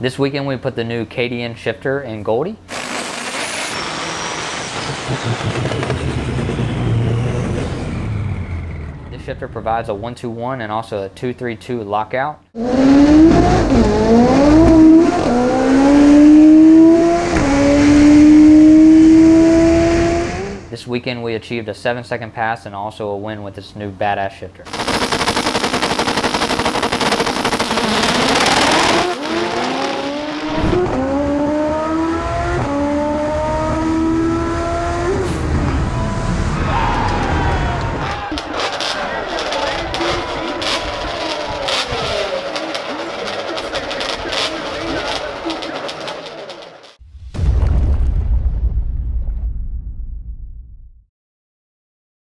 This weekend we put the new KDN shifter in Goldie. This shifter provides a 121 and also a 232 lockout. This weekend we achieved a 7 second pass and also a win with this new badass shifter.